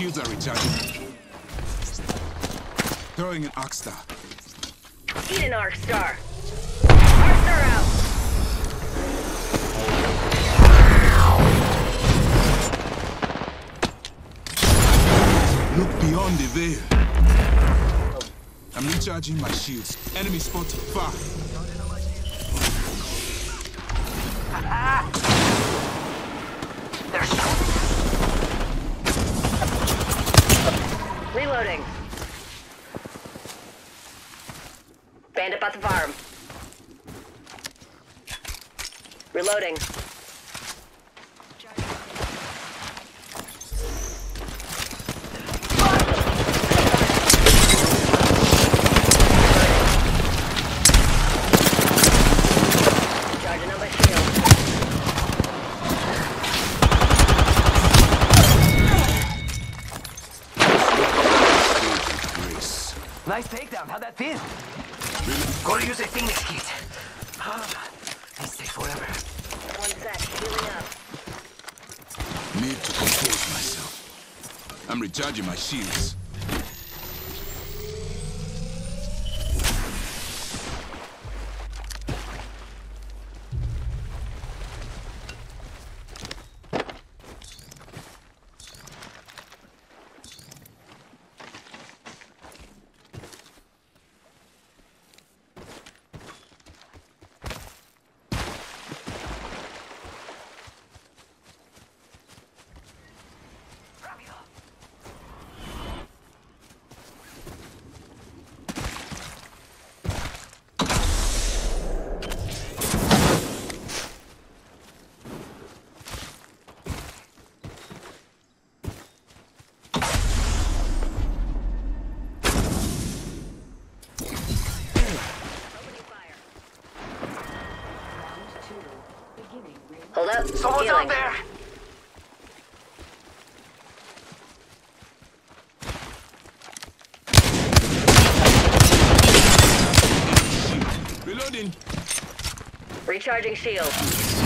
shields are recharging. Throwing an arc star. Eat an Arc Star. Arc Star out. Look beyond the veil. I'm recharging my shields. Enemy spotted far. Reloading. Bandit bought the farm. Reloading. Charging up my shield. Grace. Nice. How'd that feel? Gotta use a Phoenix kit. Ah, I stay forever. One sec. Healing up. Need to compose myself. I'm recharging my shields. Hold up. Someone's Healing. out there. Reloading. Recharging shield.